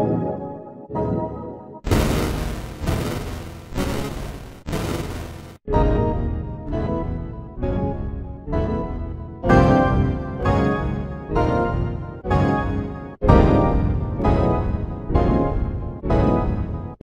Oh.